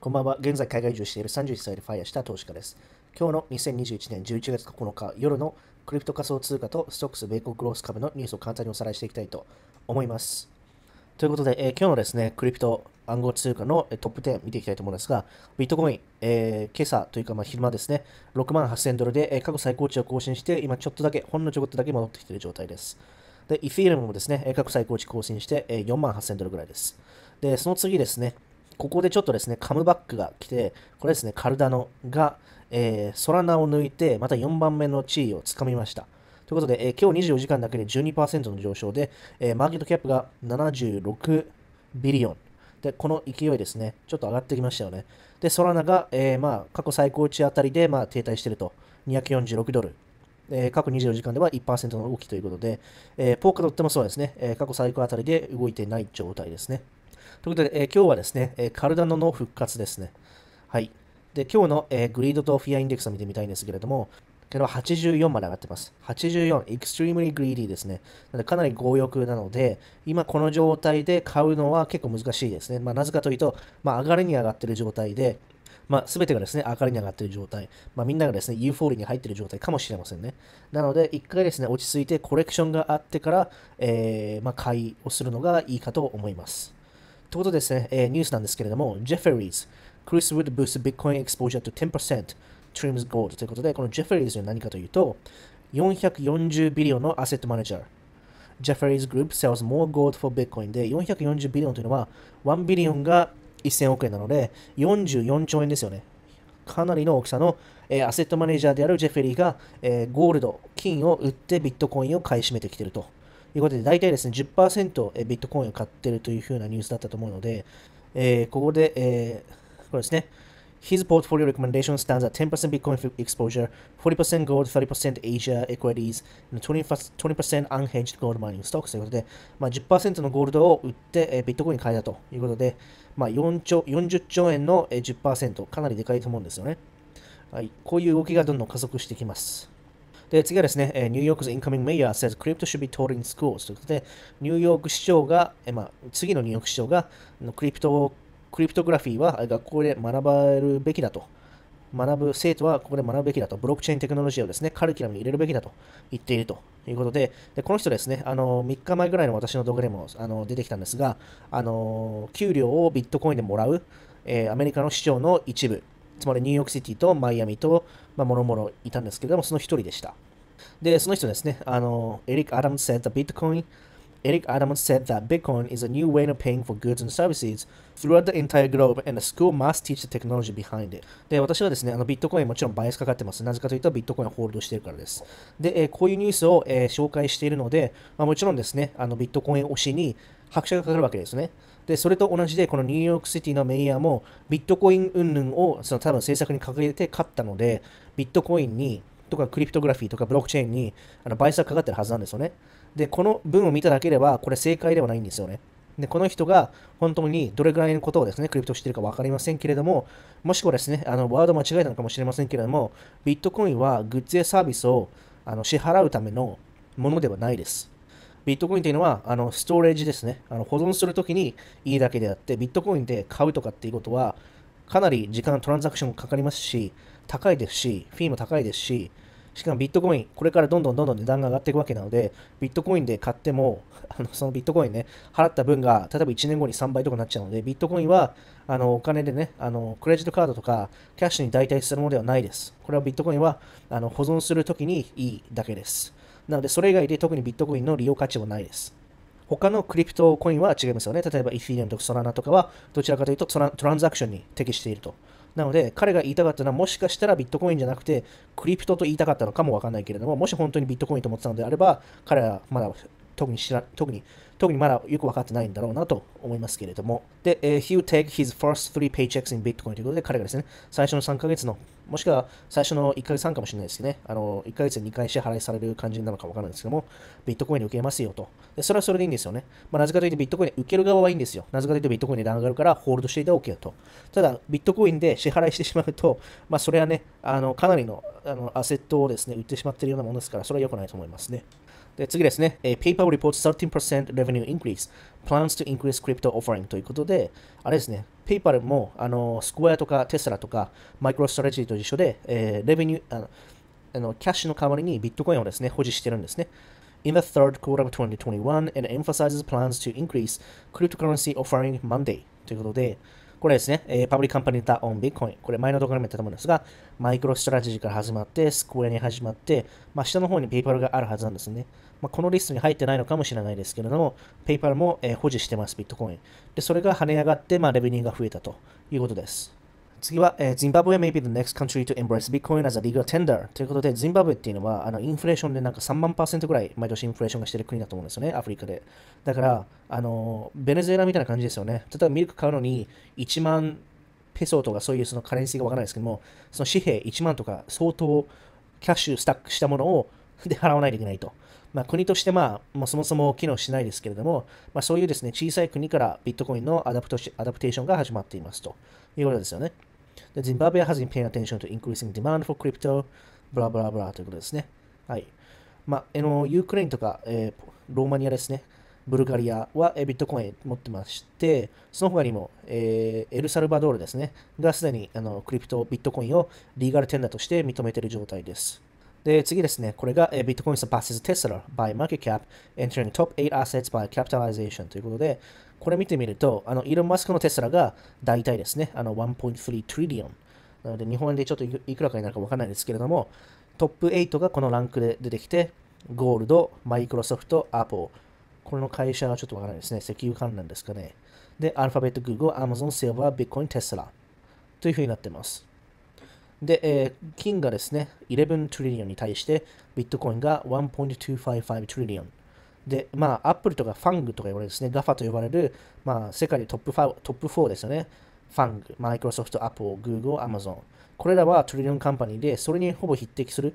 こんばんは。現在海外移住している31歳でファイアした投資家です。今日の2021年11月9日夜のクリプト仮想通貨とストックス米国グロース株のニュースを簡単におさらいしていきたいと思います。ということで、えー今日のですね、クリプト暗号通貨のトップ10見ていきたいと思うんですが、ビットコイン、えー今朝というかまあ昼間ですね、6万8000ドルで、え過去最高値を更新して、今ちょっとだけ、ほんのちょこっとだけ戻ってきている状態です。で、イフィーレムもですね、過去最高値更新して、え4万8000ドルぐらいです。で、その次ですね、ここでちょっとですね、カムバックが来て、これですね、カルダノが、えーソラナを抜いて、また4番目の地位をつかみました。ということで、えー今日24時間だけで12%の上昇で、えーマーケットキャップが76ビリオン。で、この勢いですね、ちょっと上がってきましたよね。で、ソラナが、えーまあ、過去最高値あたりで、まあ、停滞していると。246ドル。えー過去24時間では1%の動きということで、えーポルカドットもそうですね、えー過去最高あたりで動いてない状態ですね。ということで、えー今日はですね、えーカルダノの復活ですね。はい。で、今日の、えー greed と fear index を見てみたいんですけれども、これは84まで上がってます。84、extremely greedy ですね。なのでかなり強欲なので、今この状態で買うのは結構難しいですね。まあ、なぜかというと、まあ、上がりに上がってる状態で、まあ、全てがですね、上がりに上がっている状態。まあ、みんながですね、 euphoria に入っている状態かもしれませんね。なので、一回ですね、落ち着いて correction があってから、えーまあ、買いをするのがいいかと思います。ということですね、えーニュースなんですけれども、ジェフェリーズ、Chris Wood boost Bitcoin exposure to 10% trims gold ということで、このジェフェリーズは何かというと、440 billion の asset manager。ジェフェリーズグループ sells more gold for Bitcoin で、440 billion というのは、1 billion が1000億円なので、44兆円ですよね。かなりの大きさの、えーアセットマネージャーであるジェフェリーが、えーゴールド、金を売ってビットコインを買い占めてきているということで、大体ですね、10%ビットコインを買っているというふうなニュースだったと思うので、えーここで、えーこれですね、His portfolio recommendation stands at 10% Bitcoin exposure, 40% gold, 30% Asia equities, and 20%, 20% unhedged gold mining stocks ということで、まあ、10%のゴールドを売って、えービットコイン買いだということで、まあ、4兆40兆円の10%、かなりでかいと思うんですよね。はい、こういう動きがどんどん加速してきます。で、次はですね、ニューヨーク 's incoming mayor says crypto should be taught in schools ということで、ニューヨーク市長が、えまあ、次のニューヨーク市長が、クリプトクリプトグラフィーは学校で学ばれるべきだと。学ぶ生徒はここで学ぶべきだと。ブロックチェーンテクノロジーをですね、カリキュラムに入れるべきだと言っているということで、でこの人ですね、あの3日前ぐらいの私の動画でもあの出てきたんですが、あの給料をビットコインでもらう、えーアメリカの市長の一部、つまりニューヨークシティとマイアミと、まあ、もろもろいたんですけれども、その一人でした。で、その人ですね、あの、エリック・アダムス said that Bitcoin Eric Adams said that Bitcoin is a new way of paying for goods and services throughout the entire globe, and the school must teach the technology behind it. で、私はですね、あのビットコインもちろんバイアスかかってます。なぜかというと、ビットコインをホールドしているからです。で、えーこういうニュースを、えー紹介しているので、まあ、もちろんですね、あのビットコイン推しに拍車がかかるわけですね。で、それと同じで、このニューヨークシティのメイヤーも、ビットコイン云々をその多分政策に掲げて勝ったので、ビットコインに、とかクリプトグラフィーとかブロックチェーンにあのバイアスがかかってるはずなんですよね。で、この文を見ただけでは、これ正解ではないんですよね。で、この人が本当にどれぐらいのことをですね、クリプトしてるか分かりませんけれども、もしくはですね、あのワード間違えたのかもしれませんけれども、ビットコインはグッズやサービスをあの支払うためのものではないです。ビットコインというのは、あのストレージですね。あの保存するときにいいだけであって、ビットコインで買うとかっていうことは、かなり時間、トランザクションかかりますし、高いですし、フィーも高いですし、しかもビットコイン、これからどんどんどんどん値段が上がっていくわけなので、ビットコインで買っても、あのそのビットコインね、払った分が、例えば1年後に3倍とかになっちゃうので、ビットコインは、あのお金でね、あのクレジットカードとか、キャッシュに代替するものではないです。これはビットコインはあの保存するときにいいだけです。なので、それ以外で特にビットコインの利用価値はないです。他のクリプトコインは違いますよね。例えば、イフィリアムとかソラナとかは、どちらかというとトランザクションに適していると。なので、彼が言いたかったのは、もしかしたらビットコインじゃなくて、クリプトと言いたかったのかもわかんないけれども、もし本当にビットコインと思ってたのであれば、彼はまだ特に知ら特に特にまだよく分かってないんだろうなと思いますけれども。で、えー he would take his first three paychecks in Bitcoin ということで、彼がですね、最初の3ヶ月の、もしくは最初の1ヶ月半かもしれないですけどね、あの1ヶ月に2回支払いされる感じなのか分からないですけども、ビットコインで受けますよと。でそれはそれでいいんですよね。まあ、なぜかというと、ビットコインで受ける側はいいんですよ。なぜかというと、ビットコインで値段上がるから、ホールドしていたら OK だと。ただ、ビットコインで支払いしてしまうと、まあ、それはね、あのかなりのあのアセットをですね、売ってしまっているようなものですから、それは良くないと思いますね。で次ですね、えー、PayPal reports 13% revenue increase, plans to increase crypto offering ということで、あれですね、PayPal もあのスクエアとかテスラとかマイクロストラテジーと一緒で、えー、 revenue あのあのキャッシュの代わりにビットコインをですね保持してるんですね。In the third quarter of 2021, it emphasizes plans to increase cryptocurrency offering Monday ということで、これですね、えー、 public company that own Bitcoin。これ前の動画でも言ったと思うんですが、マイクロストラテジーから始まって、スクエアに始まって、まあ、下の方にペイパルがあるはずなんですね。まあ、このリストに入ってないのかもしれないですけれども、ペイパルも、えー、保持してます、ビットコイン。で、それが跳ね上がって、まあ、レベニューが増えたということです。次は、えー、Zimbabwe may be the next country to embrace Bitcoin as a legal tender ということで、ジンバブエっていうのはあのインフレーションでなんか3万パーセントぐらい毎年インフレーションがしてる国だと思うんですよね、アフリカで。だから、あのベネズエラみたいな感じですよね。例えばミルク買うのに1万ペソとかそういうそのカレンシーがわからないですけども、その紙幣1万とか相当キャッシュスタックしたものを で払わないといけないと。まあ、国としてまあ、まあ、そもそも機能しないですけれども、まあ、そういうですね、小さい国からビットコインの adapt adaptation が始まっていますということですよね。で、Zimbabwe has been paying attention to increasing demand for crypto, blah blah blah ということですね。はい。まあ、あの、 Ukraine とか、えー、 Romania ですね。ブルガリアはビットコイン持ってまして、その他にも、えー、 El Salvador ですね、がすでにあの crypto、ビットコインをリーガルテンダーとして認めている状態です。で、次ですね、これが、えー、ビットコイン surpasses Tesla by market cap, entering top 8 assets by capitalization ということで、これ見てみると、あのイーロン・マスクのテスラが大体ですね、あの1.3トリリオン。なので、日本円でちょっといくらかになるかわからないですけれども、トップ8がこのランクで出てきて、ゴールド、マイクロソフト、アップル、この会社はちょっとわからないですね。石油関連ですかね。で、アルファベット、グーグル、アマゾン、シルバー、ビットコイン、テスラというふうになってます。で、えー、金がですね、11 trillion に対して、ビットコインが1.255 trillion。で、まあ、アップルとか FANG とか言われるですね、 GAFA と呼ばれる、まあ、世界でトップ5トップ4ですよね。 FANG、マイクロソフト、アップル、グーグル、アマゾン。これらは trillion company で、それにほぼ匹敵する、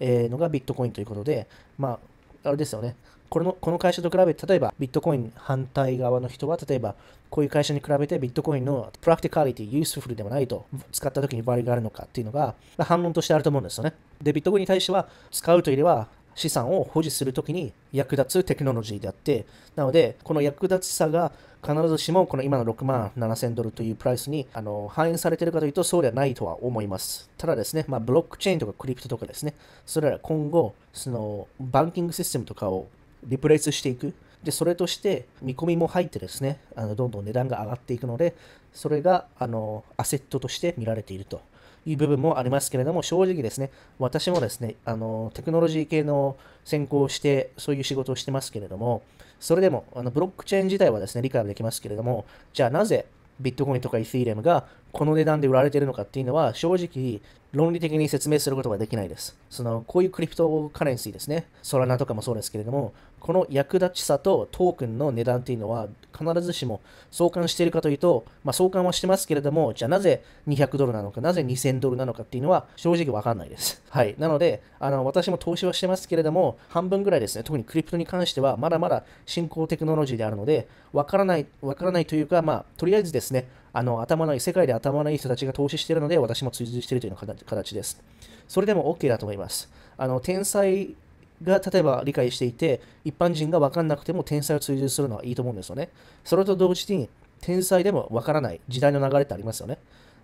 え、のがビットコインということで、まあ、あれですよね。このこの会社と比べて、例えばビットコイン反対側の人は、例えばこういう会社に比べてビットコインの practicality、useful でもないと、使った時に割があるのかっていうのが、反論としてあると思うんですよね。で、ビットコインに対しては、使うというよりは、資産を保持するときに役立つテクノロジーであって、なので、この役立ちさが必ずしもこの今の6万7000ドルというプライスにあの反映されているかというとそうではないとは思います。ただですね、まあ、ブロックチェーンとか crypto とかですね、それら今後、そのバンキングシステムとかをリプレイスしていく。で、それとして見込みも入ってですね、あのどんどん値段が上がっていくので、それがあのアセットとして見られているという部分もありますけれども、正直ですね、私もですね、あのテクノロジー系の専攻をして、そういう仕事をしてますけれども、それでもあのブロックチェーン自体はですね、理解はできますけれども、じゃあなぜビットコインとかイスイレムがこの値段で売られているのかっていうのは、正直論理的に説明することができないです。その、こういうクリプトカレンシーですね。ソラナとかもそうですけれども、この役立ちさとトークンの値段っていうのは必ずしも相関しているかというと、まあ、相関はしてますけれども、じゃあなぜ200ドルなのか、なぜ2000ドルなのかっていうのは正直わかんないです。はい。なので、あの私も投資はしてますけれども、半分ぐらいですね、特にクリプトに関してはまだまだ進行テクノロジーであるので、わからない、わからないというか、まあ、とりあえずですね、あの頭のいい、世界で頭のいい人たちが投資しているので、私も追随しているというような形です。それでも OK だと思います。あの天才が例えば理解していて、一般人が分かんなくても天才を追随するのはいいと思うんですよね。それと同時に、天才でも分からない時代の流れってありますよね。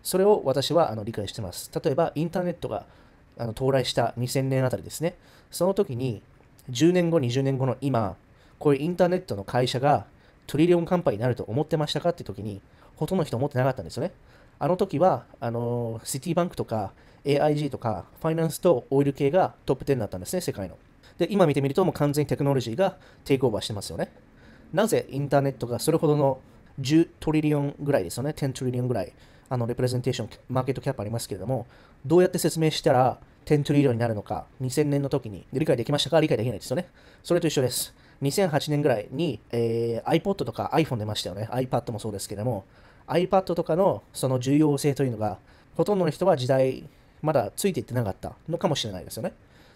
それを私はあの理解してます。例えば、インターネットがあの到来した2000年あたりですね。その時に、10年後、20年後の今、こういうインターネットの会社がトリリオンカンパになると思ってましたかって時に、ほとんどの人思ってなかったんですよね。あの時は、あのシティバンクとか AIG とかファイナンスとオイル系がトップ10だったんですね、世界の。で、今見てみると、もう完全にテクノロジーが take over してますよね。なぜインターネットがそれほどの10 trillion ぐらいですよね、10 trillion ぐらい、あの、 representation、market cap ありますけれども、どうやって説明したら10 trillion になるのか、2000年の時に理解できましたか理解できないですよね。それと一緒です。2008年ぐらいに、えー、iPod とか iPhone 出ましたよね。iPad もそうですけども、iPad とかのその重要性というのが、ほとんどの人は時代、まだついていってなかったのかもしれないですよね。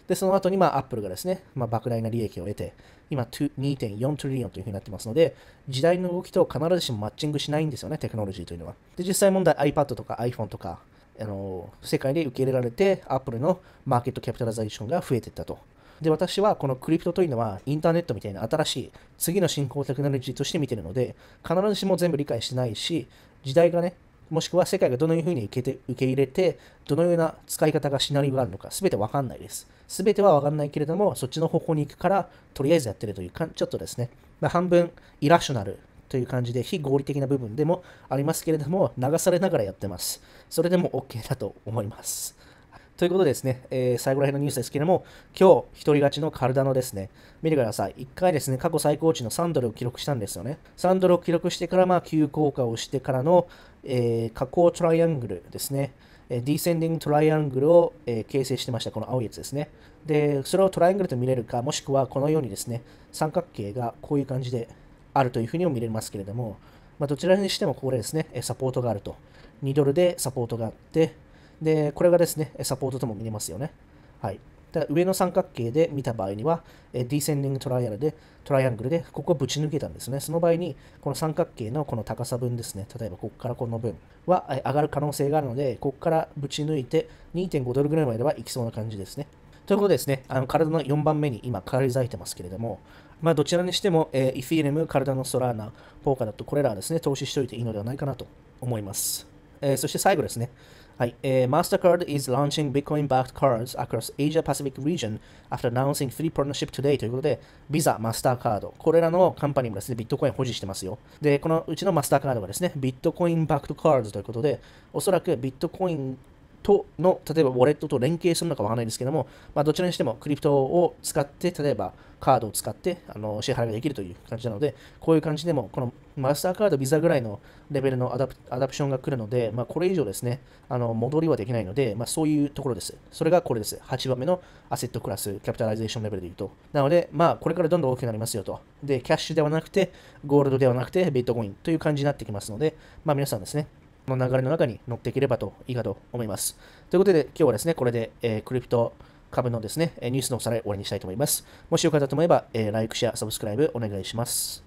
で、その後に、まあ、アップルがですね、まあ、莫大な利益を得て、今、2.4 trillion というふうになってますので、時代の動きと必ずしもマッチングしないんですよね、テクノロジーというのは。で、実際問題、iPad とか iPhone とか、あの世界で受け入れられて、アップルの market capitalization が増えていったとで、私はこの crypto というのはインターネットみたいな新しい次の進行テクノロジーとして見てるので、必ずしも全部理解してないし、時代がね、もしくは世界がどのように受けて受け入れて、どのような使い方がシナリオがあるのか、すべてわかんないです。すべてはわかんないけれども、そっちの方向に行くから、とりあえずやってるというか、ちょっとですね、まあ、半分イラッショナルという感じで、非合理的な部分でもありますけれども、流されながらやってます。それでも OK だと思います。ということですね、えー、最後ら辺のニュースですけれども、今日、一人勝ちのカルダノですね、見てください。1回ですね、過去最高値の3ドルを記録したんですよね。3ドルを記録してから、まあ、急降下をしてからの、えー、下降トライアングルですね。ディーセンディングトライアングルを、えー、形成してました、この青いやつですね。で、それをトライアングルと見れるか、もしくはこのようにですね、三角形がこういう感じであるというふうにも見れますけれども、まあ、どちらにしてもこれですね、サポートがあると。2ドルでサポートがあって、で、これがですね、サポートとも見れますよね。はい。だ上の三角形で見た場合には、ディセンディングトライアルで、トライアングルで、ここはぶち抜けたんですね。その場合に、この三角形のこの高さ分ですね、例えばここからこの分は上がる可能性があるので、ここからぶち抜いて2.5ドルぐらいまではいきそうな感じですね。ということですね、あの体の4番目に今、返り咲いてますけれども、まあ、どちらにしても、えー、イフィーレム、カルダノソラーナ、ポーカだと、これらはですね、投資しておいていいのではないかなと思います。えー、そして最後ですね、はい、えー、Mastercard is launching Bitcoin-backed cards across Asia Pacific region after announcing free partnership today ということで、Visa、Mastercard、これらのカンパニーもですね、ビットコイン保持してますよ。で、このうちのマスターカードがですね、ビットコインバックトカードということで、おそらくビットコインとの、例えばウォレットと連携するのかわからないですけども、まあ、どちらにしてもクリプトを使って、例えばカードを使ってあの支払いができるという感じなので、こういう感じでも、このマスターカード、ビザぐらいのレベルの adop adoption が来るので、まあ、これ以上ですね、あの戻りはできないので、まあ、そういうところです。それがこれです。8番目の asset class、capitalization level で言うと。なので、まあ、これからどんどん大きくなりますよと。で、キャッシュではなくて、ゴールドではなくて、ビットコインという感じになってきますので、まあ、皆さんですね、の流れの中に乗っていければといいかと思います。ということで、今日はですね、これで、えー、 crypto 株のですね、ニュースのおさらい終わりにしたいと思います。もしよかったと思えば、えー、 like、share、subscribe お願いします。